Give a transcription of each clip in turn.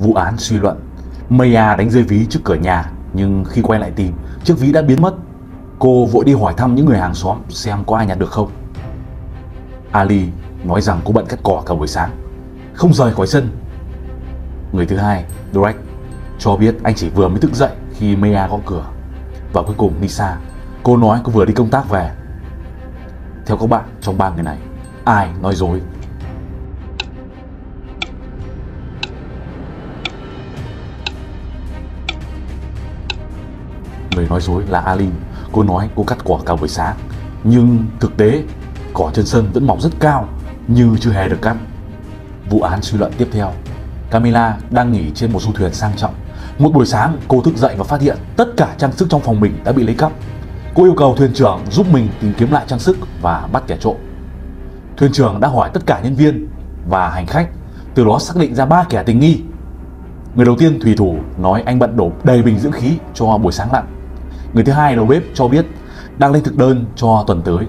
Vụ án suy luận. Maya đánh rơi ví trước cửa nhà, Nhưng khi quay lại tìm, Chiếc ví đã biến mất. Cô vội đi hỏi thăm những người hàng xóm Xem có ai nhặt được không. Ali nói rằng cô bận cắt cỏ cả buổi sáng, Không rời khỏi sân. Người thứ hai, Drake, cho biết anh chỉ vừa mới thức dậy khi Maya gõ cửa. Và cuối cùng Nisa Cô nói cô vừa đi công tác về. Theo các bạn trong ba người này, Ai nói dối? Người nói dối là Alin Cô nói cô cắt cỏ cả buổi sáng. Nhưng thực tế Cỏ trên sân vẫn mọc rất cao, Như chưa hề được cắt. Vụ án suy luận tiếp theo. Camila đang nghỉ trên một du thuyền sang trọng. Một buổi sáng, cô thức dậy và phát hiện Tất cả trang sức trong phòng mình đã bị lấy cắp. Cô yêu cầu thuyền trưởng giúp mình tìm kiếm lại trang sức Và bắt kẻ trộm. Thuyền trưởng đã hỏi tất cả nhân viên Và hành khách, Từ đó xác định ra ba kẻ tình nghi. Người đầu tiên thủy thủ nói anh bận đổ đầy bình dưỡng khí cho buổi sáng lặn. Người thứ hai đầu bếp cho biết đang lên thực đơn cho tuần tới.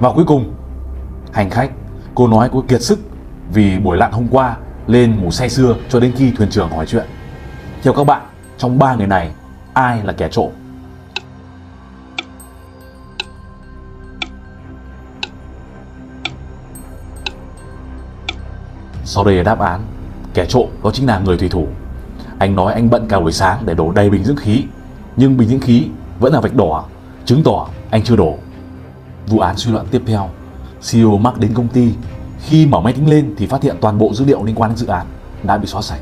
Và cuối cùng, hành khách, cô nói cô kiệt sức vì buổi lặn hôm qua lên ngủ say sưa cho đến khi thuyền trưởng hỏi chuyện. Theo các bạn, trong ba người này, ai là kẻ trộm? Sau đây là đáp án. Kẻ trộm đó chính là người thủy thủ. Anh nói anh bận cả buổi sáng để đổ đầy bình dưỡng khí, nhưng bình dưỡng khí vẫn là vạch đỏ, chứng tỏ anh chưa đổ. Vụ án suy luận tiếp theo, CEO Mark đến công ty, khi mở máy tính lên thì phát hiện toàn bộ dữ liệu liên quan đến dự án đã bị xóa sạch.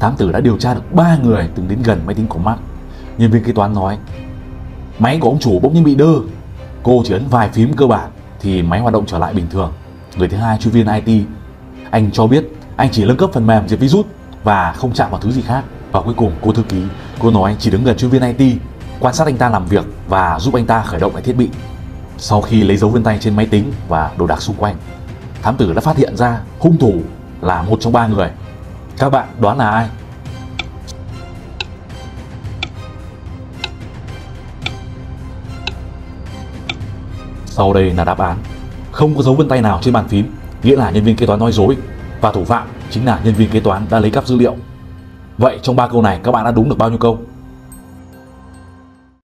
Thám tử đã điều tra được 3 người từng đến gần máy tính của Mark. Nhân viên kế toán nói, máy của ông chủ bỗng nhiên bị đơ, cô chỉ ấn vài phím cơ bản thì máy hoạt động trở lại bình thường. Người thứ hai chuyên viên IT, anh cho biết anh chỉ nâng cấp phần mềm diệt virus và không chạm vào thứ gì khác. Và cuối cùng cô thư ký, cô nói chỉ đứng gần chuyên viên IT quan sát anh ta làm việc và giúp anh ta khởi động lại thiết bị. Sau khi lấy dấu vân tay trên máy tính và đồ đạc xung quanh, thám tử đã phát hiện ra hung thủ là một trong ba người. Các bạn đoán là ai? Sau đây là đáp án. Không có dấu vân tay nào trên bàn phím, nghĩa là nhân viên kế toán nói dối và thủ phạm chính là nhân viên kế toán đã lấy cắp dữ liệu. Vậy trong ba câu này các bạn đã đúng được bao nhiêu câu?